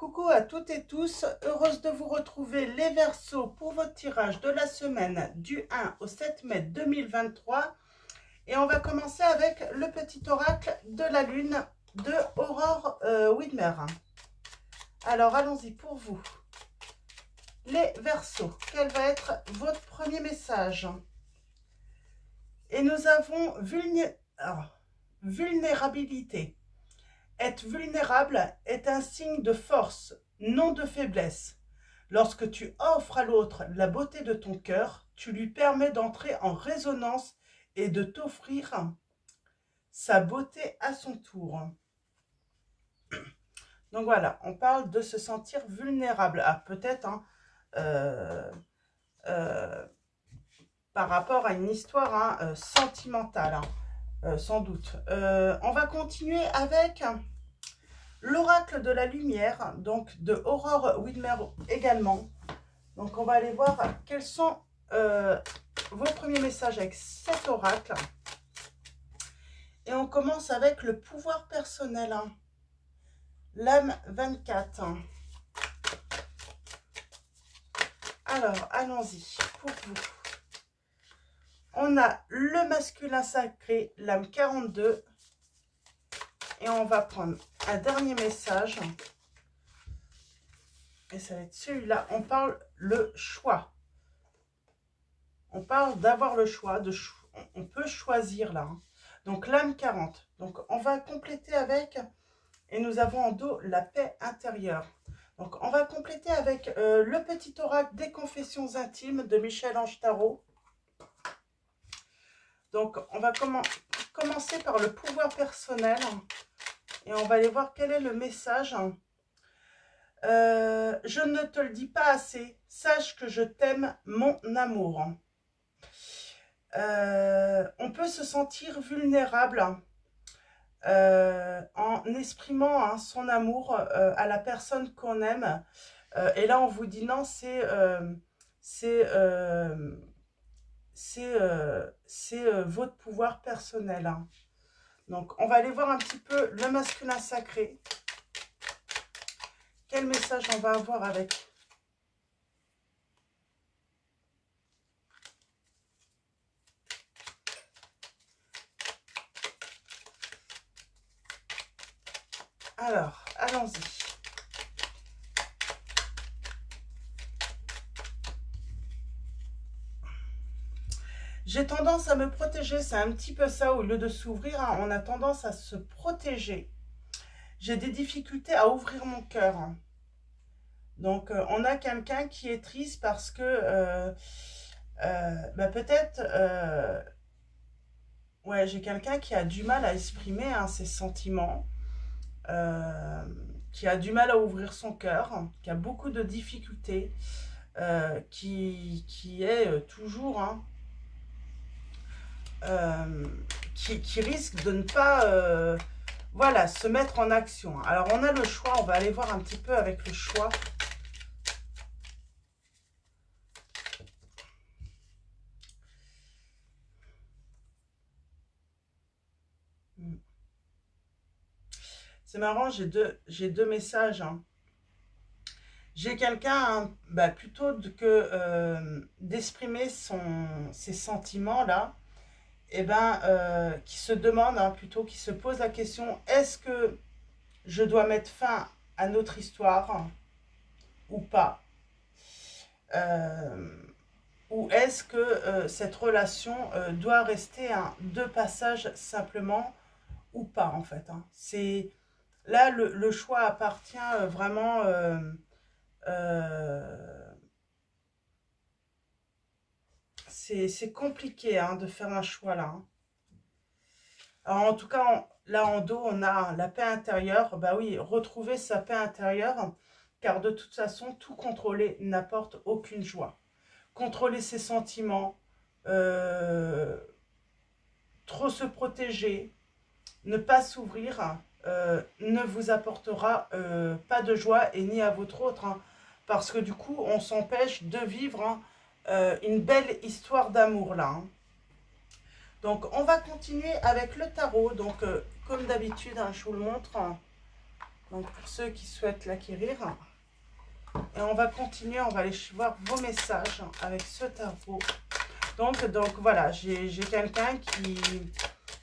Coucou à toutes et tous, heureuse de vous retrouver les Verseaux pour votre tirage de la semaine du 1 au 7 mai 2023. Et on va commencer avec le petit oracle de la lune de Aurore euh, Widmer. Alors allons-y pour vous. Les Verseaux, quel va être votre premier message? Et nous avons vulnérabilité. Être vulnérable est un signe de force, non de faiblesse. Lorsque tu offres à l'autre la beauté de ton cœur, tu lui permets d'entrer en résonance et de t'offrir sa beauté à son tour. Donc voilà, on parle de se sentir vulnérable. Ah, peut-être hein, euh, euh, par rapport à une histoire hein, euh, sentimentale. Hein. Sans doute. On va continuer avec l'oracle de la lumière, donc de Aurore Widmer également. Donc on va aller voir quels sont euh, vos premiers messages avec cet oracle. Et on commence avec le pouvoir personnel. Hein. L'âme 24. Alors, allons-y pour vous on a le masculin sacré, l'âme 42. Et on va prendre un dernier message. Et ça va être celui-là. On parle le choix. On parle d'avoir le choix. De on peut choisir là. Hein. Donc l'âme 40. Donc on va compléter avec. Et nous avons en dos la paix intérieure. Donc on va compléter avec euh, le petit oracle des confessions intimes de Michel Ange Tarot. Donc, on va commencer par le pouvoir personnel. Et on va aller voir quel est le message. Euh, je ne te le dis pas assez. Sache que je t'aime, mon amour. Euh, on peut se sentir vulnérable euh, en exprimant hein, son amour à la personne qu'on aime. et là, on vous dit non, c'est c'est votre pouvoir personnel. Donc, on va aller voir un petit peu le masculin sacré. Quel message on va avoir avec? Alors, allons-y. J'ai tendance à me protéger, c'est un petit peu ça, au lieu de s'ouvrir, hein, on a tendance à se protéger. J'ai des difficultés à ouvrir mon cœur. Hein. Donc, euh, on a quelqu'un qui est triste parce que euh, euh, bah, peut-être, ouais, j'ai quelqu'un qui a du mal à exprimer hein, ses sentiments, qui a du mal à ouvrir son cœur, qui a beaucoup de difficultés, qui, qui, est toujours euh, qui, risque de ne pas euh, voilà, se mettre en action. Alors, on a le choix. On va aller voir un petit peu avec le choix. C'est marrant, j'ai deux, deux messages. Hein. J'ai quelqu'un, hein, bah, plutôt que euh, d'exprimer ses sentiments, là, eh ben, euh, qui se demande, hein, plutôt, qui se pose la question, est-ce que je dois mettre fin à notre histoire ou pas euh, Ou est-ce que euh, cette relation doit rester un de passage simplement ou pas, en fait hein? C'est Là, le, choix appartient vraiment... c'est compliqué hein, de faire un choix là. Hein. En tout cas, là en dos, on a la paix intérieure. Bah oui, retrouver sa paix intérieure, car de toute façon, tout contrôler n'apporte aucune joie. Contrôler ses sentiments, euh, trop se protéger, ne pas s'ouvrir, euh, ne vous apportera euh, pas de joie et ni à votre autre. Hein. parce que du coup, on s'empêche de vivre euh, une belle histoire d'amour là. Hein. Donc, on va continuer avec le tarot. Donc, euh, comme d'habitude, hein, je vous le montre. Hein. Donc pour ceux qui souhaitent l'acquérir. Et on va continuer, on va aller voir vos messages avec ce tarot. Donc, donc voilà, j'ai quelqu'un qui,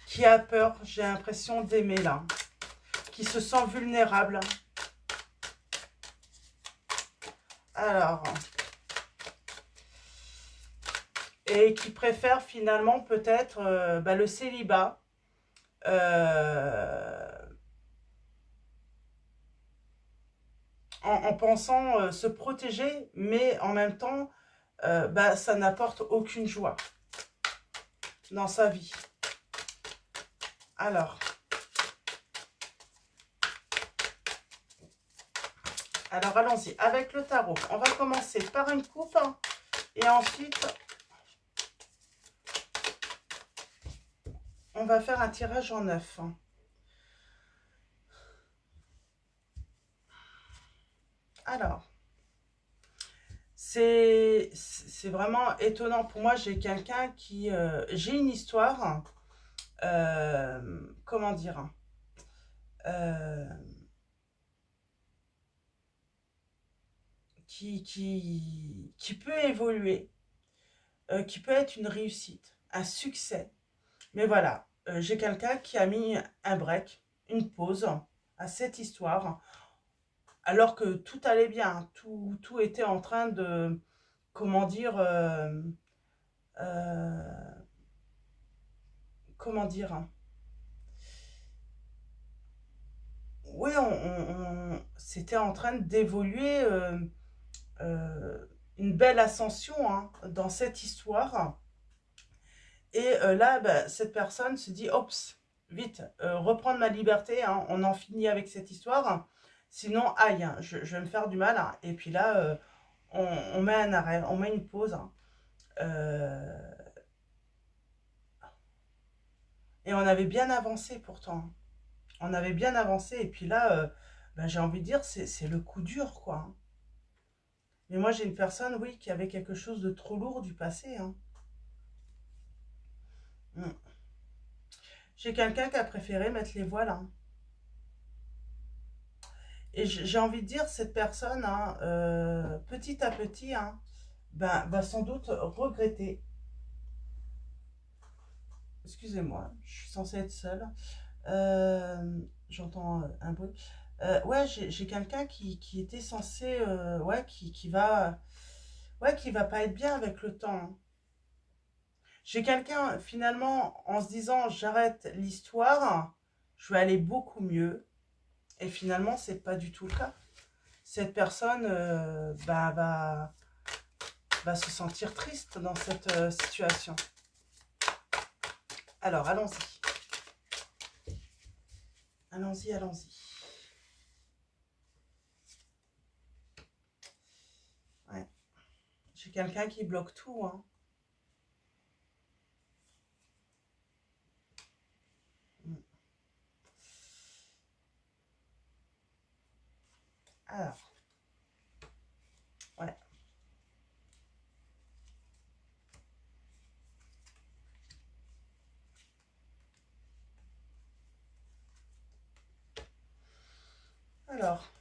qui a peur, j'ai l'impression d'aimer là, qui se sent vulnérable. Alors, et qui préfère finalement peut-être euh, bah, le célibat. Euh, en, pensant euh, se protéger, mais en même temps, bah, ça n'apporte aucune joie dans sa vie. Alors, alors allons-y avec le tarot. On va commencer par une coupe hein, et ensuite on va faire un tirage en neuf. Alors, c'est vraiment étonnant pour moi. J'ai quelqu'un qui... Euh, j'ai une histoire. Euh, comment dire euh, qui, qui, qui peut évoluer, qui peut être une réussite, un succès. Mais voilà, euh, j'ai quelqu'un qui a mis un break, une pause à cette histoire, alors que tout allait bien, tout, tout était en train de, comment dire, euh, euh, comment dire, oui, on, c'était en train d'évoluer une belle ascension hein, dans cette histoire. Et euh, là, bah, cette personne se dit, Oups, vite, euh, reprendre ma liberté, hein, on en finit avec cette histoire. Sinon, aïe, hein, je, vais me faire du mal. Hein. Et puis là, euh, on, met un arrêt, on met une pause. Et on avait bien avancé pourtant. On avait bien avancé. Et puis là, bah, j'ai envie de dire, c'est le coup dur, quoi. Mais moi, j'ai une personne, oui, qui avait quelque chose de trop lourd du passé. Hmm. J'ai quelqu'un qui a préféré mettre les voiles. Hein. Et j'ai envie de dire, cette personne, hein, euh, petit à petit, hein, ben, va sans doute regretter. Excusez-moi, je suis censée être seule. Euh, j'entends euh, un bruit. ouais, j'ai quelqu'un qui, était censé, ouais, qui, qui va, ouais, qui va pas être bien avec le temps. J'ai quelqu'un, finalement, en se disant, j'arrête l'histoire, je vais aller beaucoup mieux. Et finalement, c'est pas du tout le cas. Cette personne euh, bah, va, se sentir triste dans cette euh, situation. Alors, allons-y. Allons-y, allons-y. J'ai quelqu'un qui bloque tout, hein. Alors. Ouais. Alors.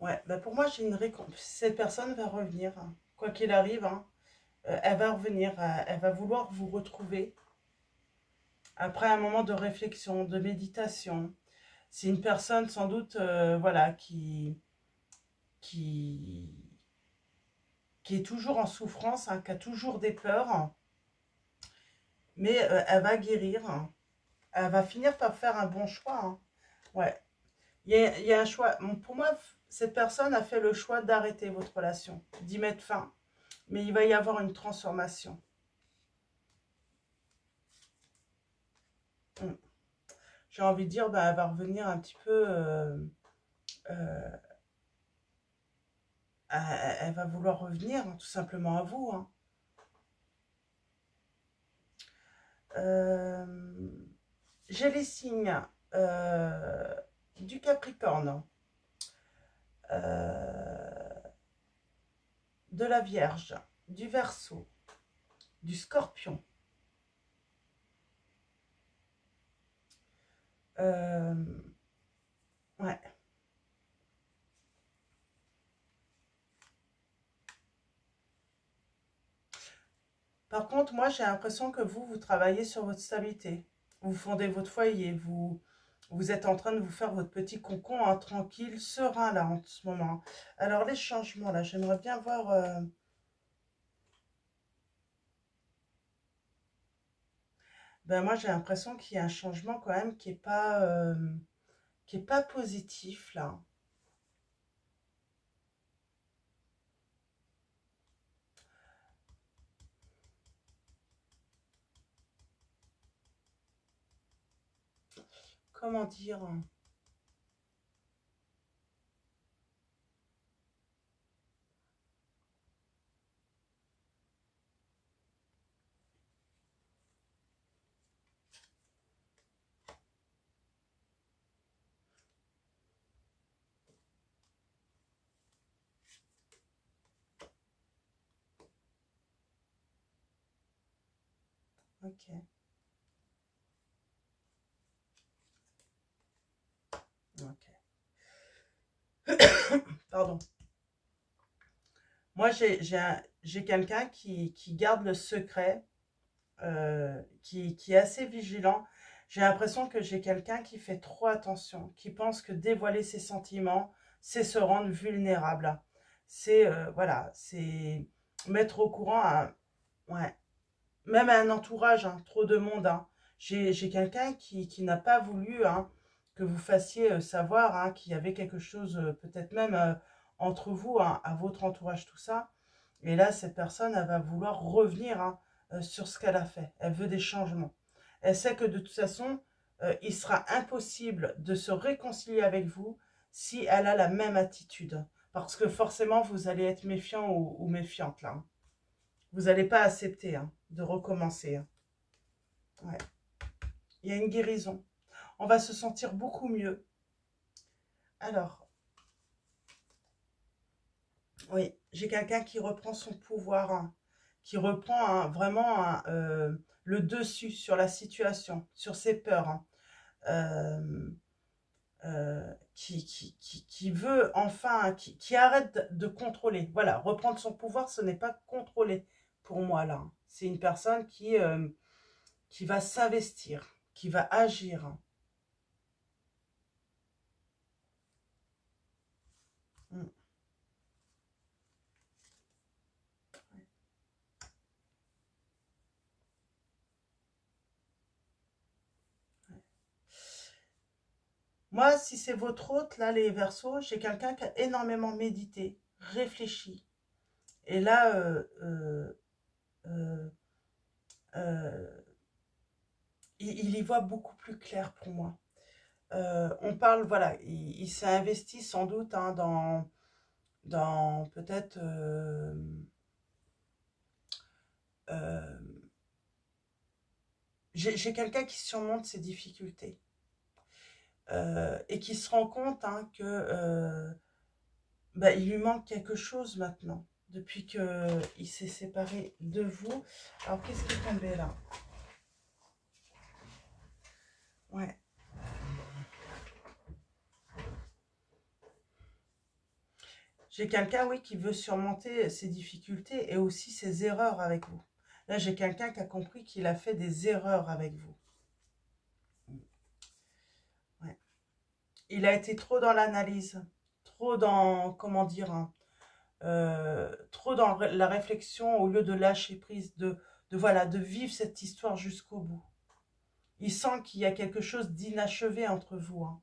Ouais, bah pour moi, j'ai une récompense. Cette personne va revenir, hein. quoi qu'il arrive. Hein. Euh, elle va revenir, euh, elle va vouloir vous retrouver. Après un moment de réflexion, de méditation, c'est une personne sans doute, euh, voilà, qui, qui, qui est toujours en souffrance, hein, qui a toujours des peurs, mais elle va guérir. Elle va finir par faire un bon choix. Hein. Ouais. Il y, a, un choix. Pour moi, cette personne a fait le choix d'arrêter votre relation, d'y mettre fin. Mais il va y avoir une transformation. Hmm j'ai envie de dire, bah, elle va revenir un petit peu... Euh, euh, elle, va vouloir revenir hein, tout simplement à vous. Hein. Euh, j'ai les signes du Capricorne, de la Vierge, du Verseau, du Scorpion, Euh, ouais. Par contre, moi, j'ai l'impression que vous, vous travaillez sur votre stabilité. Vous fondez votre foyer, vous, vous êtes en train de vous faire votre petit concon hein, tranquille, serein, là, en ce moment. Alors, les changements, là, j'aimerais bien voir... Euh, ben, moi, j'ai l'impression qu'il y a un changement, quand même, qui n'est pas, euh, pas positif, là. Comment dire? Ok. Pardon. Moi, j'ai quelqu'un qui, garde le secret, euh, qui, est assez vigilant. J'ai l'impression que j'ai quelqu'un qui fait trop attention, qui pense que dévoiler ses sentiments, c'est se rendre vulnérable. C'est, euh, voilà, c'est mettre au courant à, ouais, même un entourage, hein, trop de monde. Hein. J'ai quelqu'un qui, n'a pas voulu hein, que vous fassiez euh, savoir hein, qu'il y avait quelque chose, euh, peut-être même euh, entre vous, hein, à votre entourage, tout ça. Et là, cette personne, elle va vouloir revenir hein, sur ce qu'elle a fait. Elle veut des changements. Elle sait que de toute façon, il sera impossible de se réconcilier avec vous si elle a la même attitude. Parce que forcément, vous allez être méfiant ou, méfiante là. Vous n'allez pas accepter de recommencer. Ouais. Il y a une guérison on va se sentir beaucoup mieux. Alors, oui, j'ai quelqu'un qui reprend son pouvoir, hein, qui reprend hein, vraiment hein, euh, le dessus sur la situation, sur ses peurs, euh, euh, qui, qui, veut enfin, qui, arrête de contrôler. Voilà, reprendre son pouvoir, ce n'est pas contrôler pour moi là. C'est une personne qui, qui va s'investir, qui va agir. Moi, si c'est votre hôte, là, les versos, j'ai quelqu'un qui a énormément médité, réfléchi. Et là, euh, euh, euh, il, y voit beaucoup plus clair pour moi. on parle, voilà, il, s'est investi sans doute hein, dans, dans peut-être... j'ai quelqu'un qui surmonte ses difficultés. Euh, et qui se rend compte hein, que euh, bah, il lui manque quelque chose maintenant depuis qu'il s'est séparé de vous. Alors qu'est-ce qui est tombé là? Ouais. J'ai quelqu'un, oui, qui veut surmonter ses difficultés et aussi ses erreurs avec vous. Là, j'ai quelqu'un qui a compris qu'il a fait des erreurs avec vous. Il a été trop dans l'analyse, trop dans, comment dire, hein, euh, trop dans la réflexion au lieu de lâcher prise, de, voilà, de vivre cette histoire jusqu'au bout. Il sent qu'il y a quelque chose d'inachevé entre vous. Hein.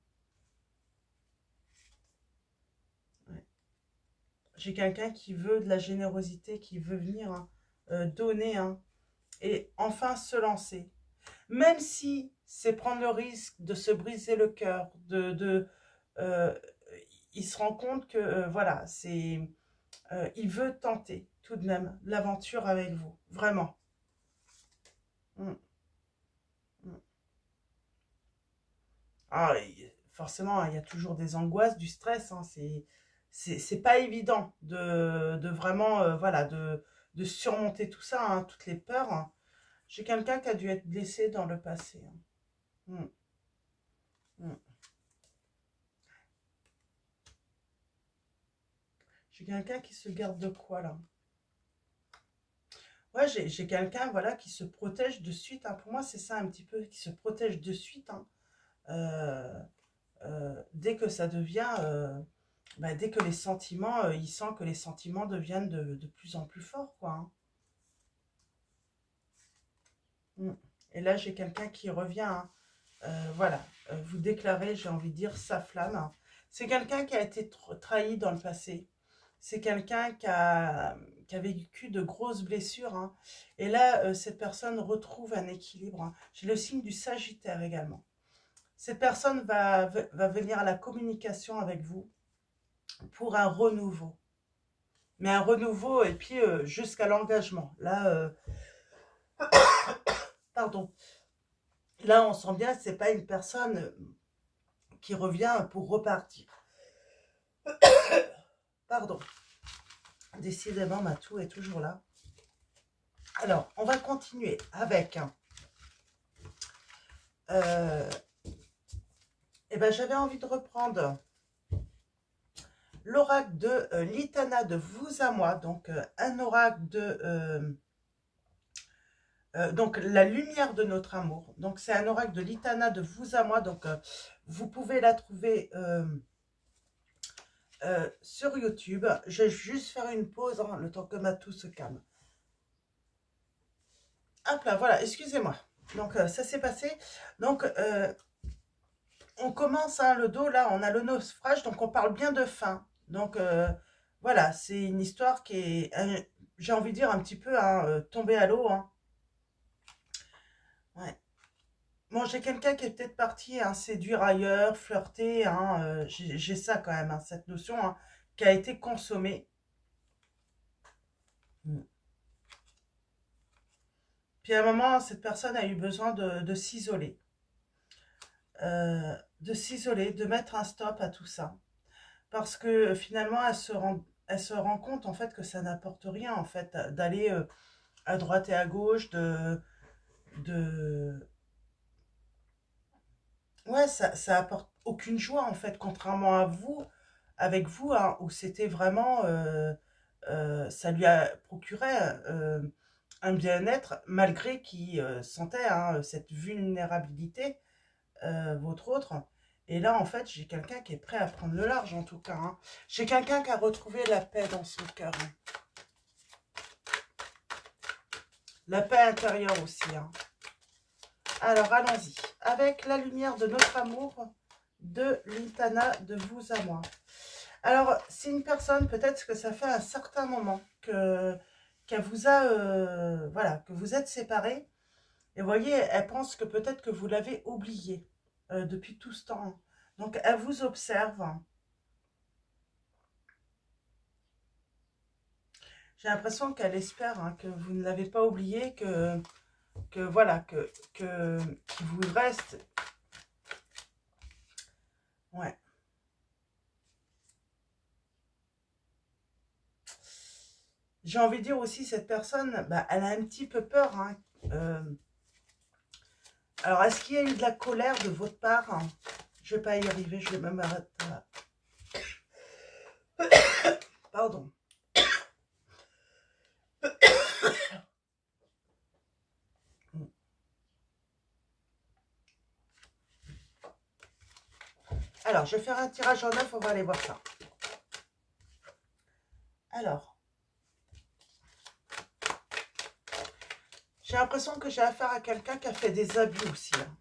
J'ai quelqu'un qui veut de la générosité, qui veut venir hein, euh, donner et enfin se lancer. Même si c'est prendre le risque de se briser le cœur, de, euh, il se rend compte que euh, voilà, c'est, euh, il veut tenter tout de même l'aventure avec vous, vraiment. Mm. Mm. Ah, forcément, il y a toujours des angoisses, du stress. Hein, c'est, pas évident de, vraiment, voilà, de, surmonter tout ça, hein, toutes les peurs. Hein. J'ai quelqu'un qui a dû être blessé dans le passé. Hmm. Hmm. J'ai quelqu'un qui se garde de quoi, là? Ouais, j'ai quelqu'un, voilà, qui se protège de suite. Hein. Pour moi, c'est ça un petit peu, qui se protège de suite. Hein. Euh, euh, dès que ça devient... Euh, bah, dès que les sentiments... il sent que les sentiments deviennent de, plus en plus forts, quoi. Hein. Hmm. Et là, j'ai quelqu'un qui revient voilà, vous déclarez, j'ai envie de dire, sa flamme. C'est quelqu'un qui a été trahi dans le passé. C'est quelqu'un qui a, qui a vécu de grosses blessures. Hein. Et là, euh, cette personne retrouve un équilibre. Hein. J'ai le signe du Sagittaire également. Cette personne va, va venir à la communication avec vous pour un renouveau. Mais un renouveau et puis euh, jusqu'à l'engagement. Là, euh, pardon. Là, on sent bien que ce n'est pas une personne qui revient pour repartir. pardon. Décidément, ma toux est toujours là. Alors, on va continuer avec... Euh, eh ben, j'avais envie de reprendre l'oracle de euh, Litana de vous à moi. Donc, euh, un oracle de... donc, la lumière de notre amour. Donc, c'est un oracle de Litana de vous à moi. Donc, vous pouvez la trouver euh, sur YouTube. Je vais juste faire une pause, hein, le temps que ma toux se calme. Hop là, voilà, excusez-moi. Donc, euh, ça s'est passé. Donc, euh, on commence, hein, le dos, là, on a le naufrage, donc on parle bien de fin. Donc, voilà, c'est une histoire qui est, j'ai envie de dire, un petit peu hein, tombée à l'eau. Bon, j'ai quelqu'un qui est peut-être parti hein, séduire ailleurs, flirter. Hein, euh, j'ai ça quand même, hein, cette notion qui a été consommée. Hmm. Puis à un moment, cette personne a eu besoin de, s'isoler. Euh, de s'isoler, de mettre un stop à tout ça. Parce que finalement, elle se rend, compte en fait que ça n'apporte rien en fait d'aller euh, à droite et à gauche, de, de ouais, ça, ça apporte aucune joie en fait, contrairement à vous, avec vous, hein, où c'était vraiment, euh, euh, ça lui a procuré euh, un bien-être, malgré qu'il sentait hein, cette vulnérabilité, votre autre. Et là, en fait, j'ai quelqu'un qui est prêt à prendre le large, en tout cas. Hein. J'ai quelqu'un qui a retrouvé la paix dans son cœur. La paix intérieure aussi. Alors, allons-y. Avec la lumière de notre amour de Lintana, de vous à moi. Alors, c'est une personne, peut-être que ça fait un certain moment que qu'elle vous a, euh, voilà, que vous êtes séparés. Et vous voyez, elle pense que peut-être que vous l'avez oublié euh, depuis tout ce temps. Donc, elle vous observe. J'ai l'impression qu'elle espère hein, que vous ne l'avez pas oublié, que que voilà, que, que vous reste. Ouais. J'ai envie de dire aussi, cette personne, bah, elle a un petit peu peur. Hein. Euh, alors, est-ce qu'il y a eu de la colère de votre part hein? Je ne vais pas y arriver, je vais même arrêter Pardon. Alors, je vais faire un tirage en neuf, on va aller voir ça. Alors. J'ai l'impression que j'ai affaire à quelqu'un qui a fait des abus aussi. Hein.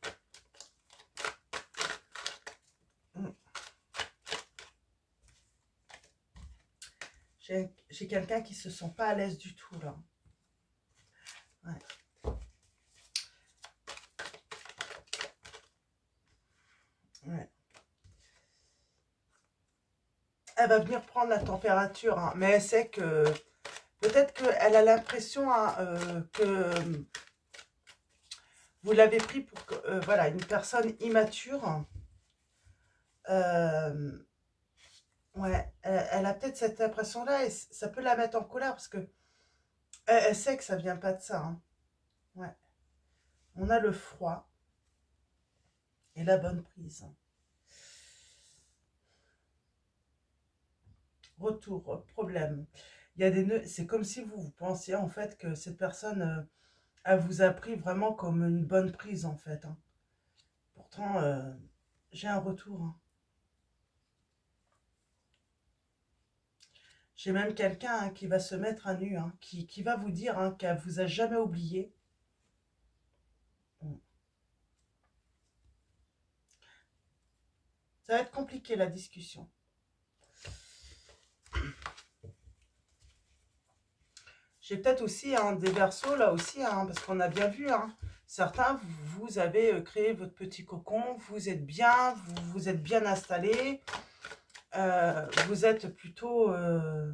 Hmm. J'ai quelqu'un qui se sent pas à l'aise du tout, là. Ouais. Elle va venir prendre la température, hein. mais elle sait que peut-être qu'elle a l'impression hein, euh, que vous l'avez pris pour euh, voilà, une personne immature. Euh, ouais, elle, a peut-être cette impression-là et ça peut la mettre en colère parce que elle, sait que ça vient pas de ça. Hein. Ouais. On a le froid et la bonne prise. Retour, problème. Il y a des c'est comme si vous, vous pensiez en fait que cette personne, euh, vous a pris vraiment comme une bonne prise en fait. Hein. Pourtant, euh, j'ai un retour. Hein. J'ai même quelqu'un hein, qui va se mettre à nu, qui, qui, va vous dire qu'elle vous a jamais oublié. Ça va être compliqué la discussion. J'ai peut-être aussi des versos là aussi, hein, parce qu'on a bien vu, hein. certains, vous, avez euh, créé votre petit cocon, vous êtes bien, vous, vous êtes bien installé, euh, vous êtes plutôt... Euh,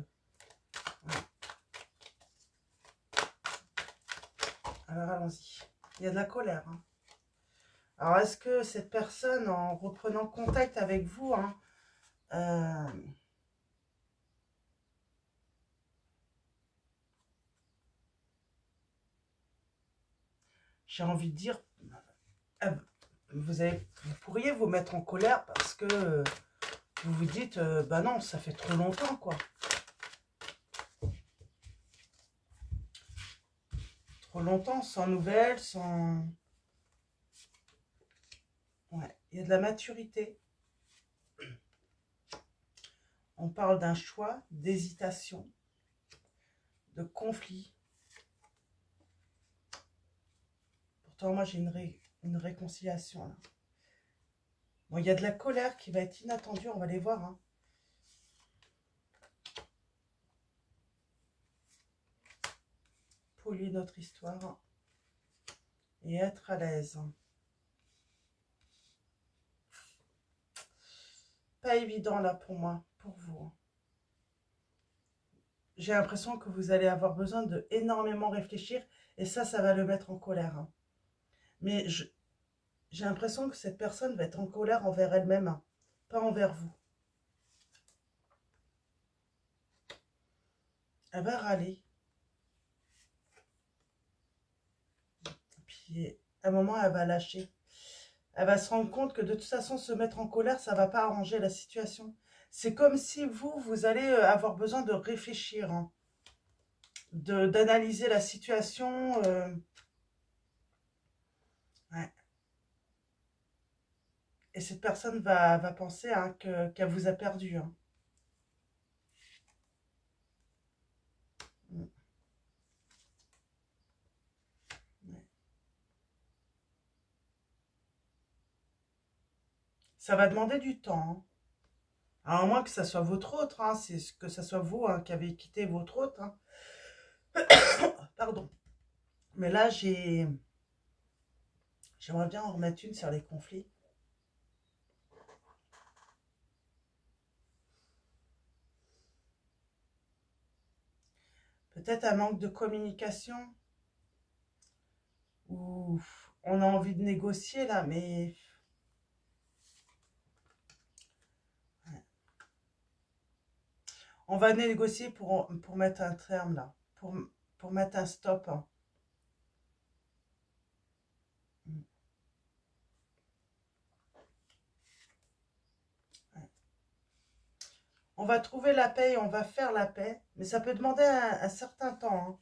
Alors allons-y. Il y a de la colère. Hein. Alors est-ce que cette personne, en reprenant contact avec vous, j'ai envie de dire, euh, vous, avez, vous pourriez vous mettre en colère parce que vous vous dites, euh, bah non, ça fait trop longtemps, quoi. Trop longtemps, sans nouvelles, sans... Ouais, il y a de la maturité. On parle d'un choix, d'hésitation, de conflit. Moi, j'ai une, réconciliation. Bon, il y a de la colère qui va être inattendue. On va les voir. Hein. Polir notre histoire. Et être à l'aise. Pas évident là pour moi, pour vous. J'ai l'impression que vous allez avoir besoin de énormément réfléchir. Et ça, ça va le mettre en colère. Mais j'ai l'impression que cette personne va être en colère envers elle-même, hein, pas envers vous. Elle va râler. Puis, à un moment, elle va lâcher. Elle va se rendre compte que de toute façon, se mettre en colère, ça ne va pas arranger la situation. C'est comme si vous, vous allez euh, avoir besoin de réfléchir, hein, d'analyser la situation. Euh, Et cette personne va, penser hein, qu'elle vous a perdu. Hein. Mm. Ça va demander du temps. Hein. À moins que ça soit votre autre, c'est que ça soit vous qui avez quitté votre autre. Pardon. Mais là, j'ai... J'aimerais bien en remettre une sur les conflits. Peut-être un manque de communication. Ou on a envie de négocier là, mais... On va négocier pour, pour mettre un terme là, pour, pour mettre un stop. Hein. On va trouver la paix et on va faire la paix. Mais ça peut demander un, certain temps. Hein.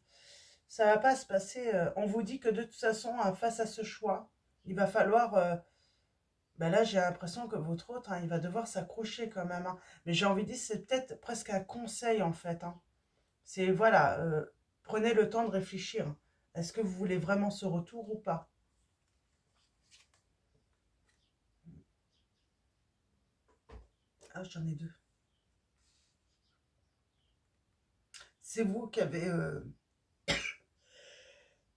Ça va pas se passer... Euh, on vous dit que de toute façon, hein, face à ce choix, il va falloir... Euh, ben là, j'ai l'impression que votre autre, hein, il va devoir s'accrocher quand même. Mais j'ai envie de dire, c'est peut-être presque un conseil en fait. C'est, voilà, euh, prenez le temps de réfléchir. Est-ce que vous voulez vraiment ce retour ou pas? Ah, j'en ai deux. C'est vous qui avez... Euh,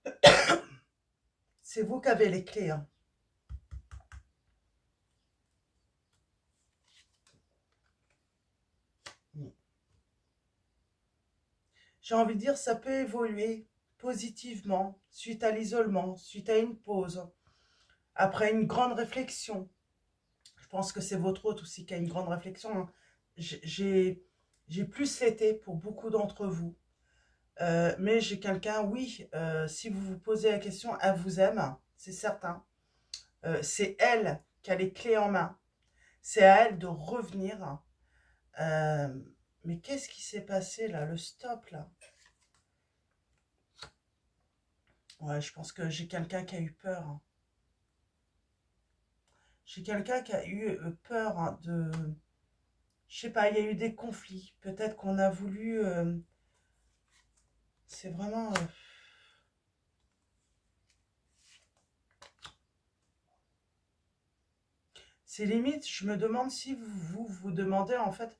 c'est vous qui avez les clés. Hein. J'ai envie de dire, ça peut évoluer positivement suite à l'isolement, suite à une pause, après une grande réflexion. Je pense que c'est votre hôte aussi qui a une grande réflexion. Hein. J'ai j'ai plus été pour beaucoup d'entre vous. Euh, mais j'ai quelqu'un, oui, euh, si vous vous posez la question, elle vous aime, c'est certain. Euh, c'est elle qui a les clés en main. C'est à elle de revenir. Mais qu'est-ce qui s'est passé là Le stop là? Ouais, je pense que j'ai quelqu'un qui a eu peur. Hein. J'ai quelqu'un qui a eu peur hein, de... Je sais pas, il y a eu des conflits. Peut-être qu'on a voulu... Euh, c'est vraiment... Euh, c'est limite, je me demande si vous, vous demandez en fait,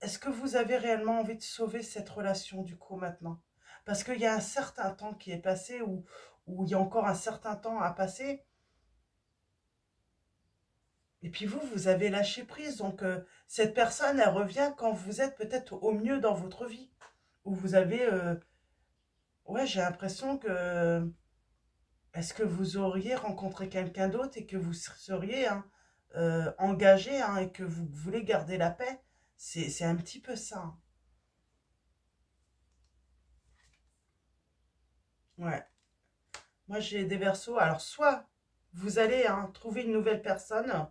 est-ce que vous avez réellement envie de sauver cette relation du coup maintenant? Parce qu'il y a un certain temps qui est passé ou il y a encore un certain temps à passer et puis vous, vous avez lâché prise. Donc, euh, cette personne, elle revient quand vous êtes peut-être au mieux dans votre vie. Où vous avez... Euh, ouais, j'ai l'impression que... Est-ce que vous auriez rencontré quelqu'un d'autre et que vous seriez hein, euh, engagé hein, et que vous voulez garder la paix? C'est un petit peu ça. Hein. Ouais. Moi, j'ai des versos. Alors, soit vous allez trouver une nouvelle personne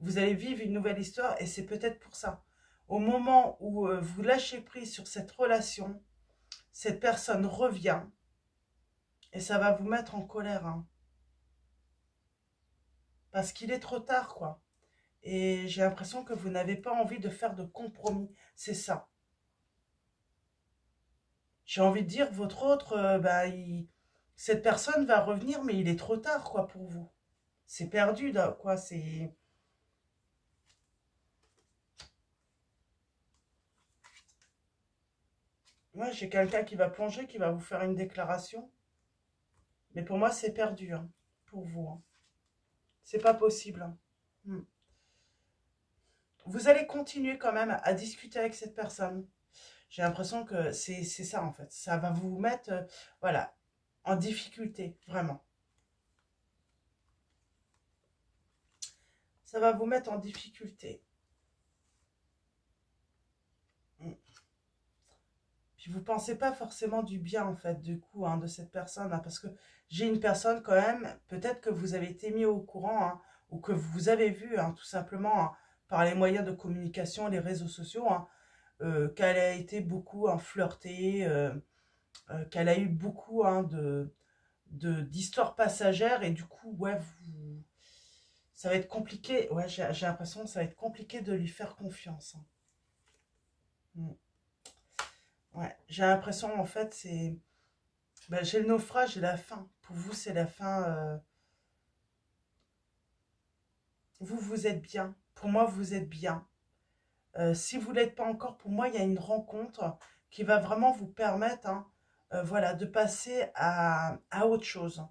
vous allez vivre une nouvelle histoire et c'est peut-être pour ça. Au moment où euh, vous lâchez prise sur cette relation, cette personne revient et ça va vous mettre en colère. Hein. Parce qu'il est trop tard, quoi. Et j'ai l'impression que vous n'avez pas envie de faire de compromis. C'est ça. J'ai envie de dire, votre autre, euh, bah, cette personne va revenir, mais il est trop tard, quoi, pour vous. C'est perdu, quoi. C'est Moi, j'ai quelqu'un qui va plonger, qui va vous faire une déclaration. Mais pour moi, c'est perdu, hein, pour vous. Hein. C'est pas possible. Hein. Hmm. Vous allez continuer quand même à discuter avec cette personne. J'ai l'impression que c'est ça, en fait. Ça va vous mettre, euh, voilà, en difficulté, vraiment. Ça va vous mettre en difficulté. Puis vous pensez pas forcément du bien, en fait, du coup, hein, de cette personne. Hein, parce que j'ai une personne quand même, peut-être que vous avez été mis au courant, hein, ou que vous avez vu, tout simplement, par les moyens de communication, les réseaux sociaux, euh, qu'elle a été beaucoup flirtée, euh, euh, qu'elle a eu beaucoup de d'histoires passagères. Et du coup, ouais, ça va être compliqué. Ouais, j'ai l'impression que ça va être compliqué de lui faire confiance. Mm. J'ai l'impression, en fait, c'est... Ben, j'ai le naufrage et la fin. Pour vous, c'est la fin... Euh, vous, vous êtes bien. Pour moi, vous êtes bien. Euh, si vous ne l'êtes pas encore, pour moi, il y a une rencontre qui va vraiment vous permettre hein, euh, voilà, de passer à autre chose.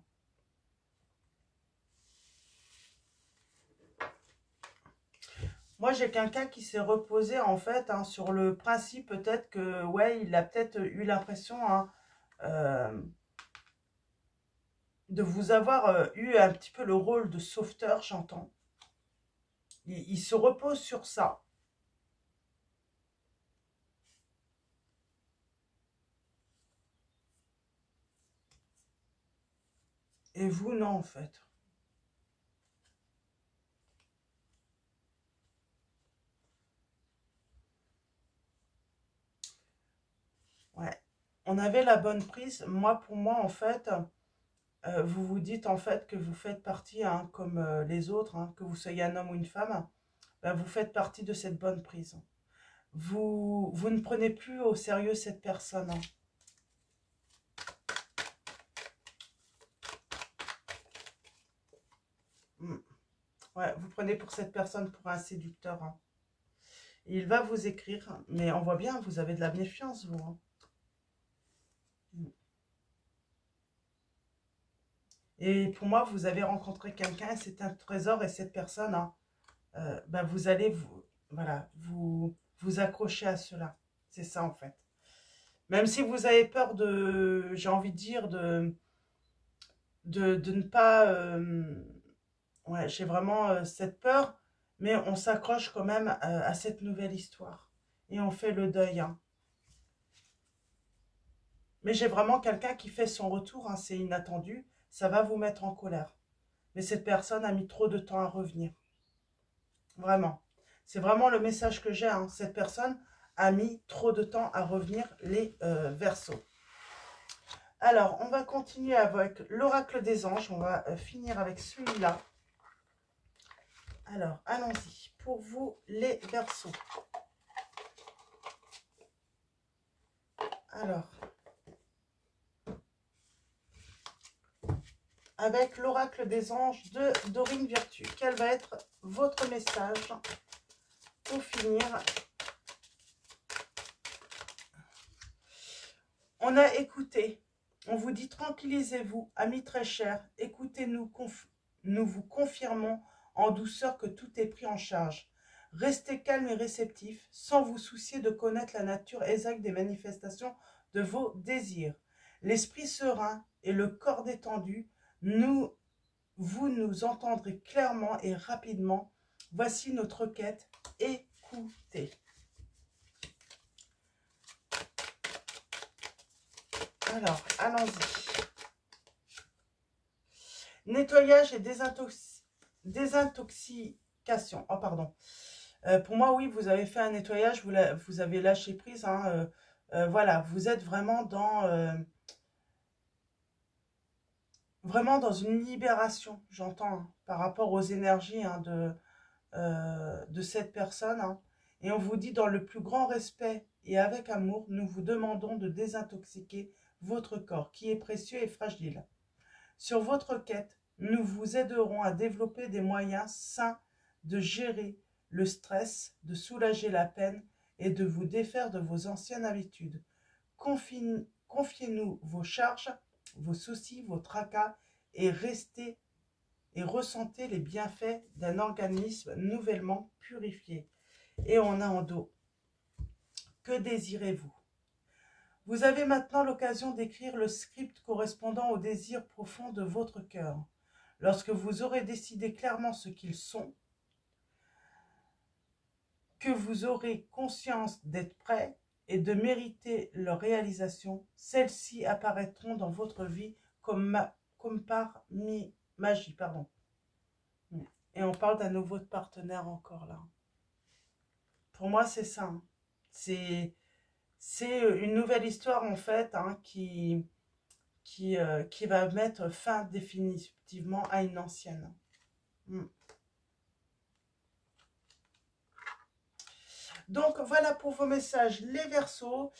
Moi, j'ai quelqu'un qui s'est reposé, en fait, hein, sur le principe, peut-être que, ouais, il a peut-être eu l'impression hein, euh, de vous avoir euh, eu un petit peu le rôle de sauveteur, j'entends. Il, se repose sur ça. Et vous, non, en fait. On avait la bonne prise. Moi, pour moi, en fait, euh, vous vous dites en fait que vous faites partie, hein, comme euh, les autres, hein, que vous soyez un homme ou une femme, ben, vous faites partie de cette bonne prise. Vous, vous ne prenez plus au sérieux cette personne. Hein. Hmm. Ouais, vous prenez pour cette personne pour un séducteur. Il va vous écrire, mais on voit bien, vous avez de la méfiance, vous. Et pour moi, vous avez rencontré quelqu'un, c'est un trésor et cette personne, hein, euh, ben vous allez vous, voilà, vous, vous accrocher à cela. C'est ça en fait. Même si vous avez peur de, j'ai envie de dire, de, de, ne pas... Euh, ouais, j'ai vraiment euh, cette peur, mais on s'accroche quand même à, cette nouvelle histoire. Et on fait le deuil. Hein. Mais j'ai vraiment quelqu'un qui fait son retour, hein, c'est inattendu ça va vous mettre en colère. Mais cette personne a mis trop de temps à revenir. Vraiment. C'est vraiment le message que j'ai. Hein. Cette personne a mis trop de temps à revenir les euh, versos. Alors, on va continuer avec l'oracle des anges. On va euh, finir avec celui-là. Alors, allons-y. Pour vous, les versos. Alors, avec l'oracle des anges de Dorine Virtue. Quel va être votre message pour finir On a écouté. On vous dit tranquillisez-vous, amis très chers. Écoutez-nous, nous vous confirmons en douceur que tout est pris en charge. Restez calme et réceptif, sans vous soucier de connaître la nature exacte des manifestations de vos désirs. L'esprit serein et le corps détendu, nous, vous nous entendrez clairement et rapidement. Voici notre quête. Écoutez. Alors, allons-y. Nettoyage et désintoxication. Oh, pardon. Euh, pour moi, oui, vous avez fait un nettoyage, vous, vous avez lâché prise. Hein, euh, euh, voilà, vous êtes vraiment dans... vraiment dans une libération, j'entends, hein, par rapport aux énergies hein, de, de cette personne. Et on vous dit dans le plus grand respect et avec amour, nous vous demandons de désintoxiquer votre corps qui est précieux et fragile. Sur votre quête, nous vous aiderons à développer des moyens sains de gérer le stress, de soulager la peine et de vous défaire de vos anciennes habitudes. Confiez-nous vos charges, vos soucis, vos tracas et restez et ressentez les bienfaits d'un organisme nouvellement purifié. Et on a en dos. Que désirez-vous? Vous avez maintenant l'occasion d'écrire le script correspondant aux désirs profonds de votre cœur. Lorsque vous aurez décidé clairement ce qu'ils sont, que vous aurez conscience d'être prêt et de mériter leur réalisation, celles-ci apparaîtront dans votre vie comme, comme par magie. Pardon. Et on parle d'un nouveau partenaire encore là. Pour moi, c'est ça. Hein. C'est euh, une nouvelle histoire en fait hein, qui, qui, euh, qui, va mettre fin définitivement à une ancienne. Hmm. Donc voilà pour vos messages les versos.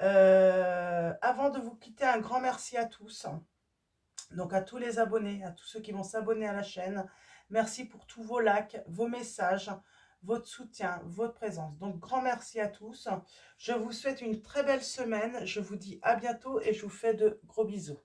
Euh, avant de vous quitter, un grand merci à tous. Donc à tous les abonnés, à tous ceux qui vont s'abonner à la chaîne. Merci pour tous vos likes, vos messages votre soutien, votre présence. Donc, grand merci à tous. Je vous souhaite une très belle semaine. Je vous dis à bientôt et je vous fais de gros bisous.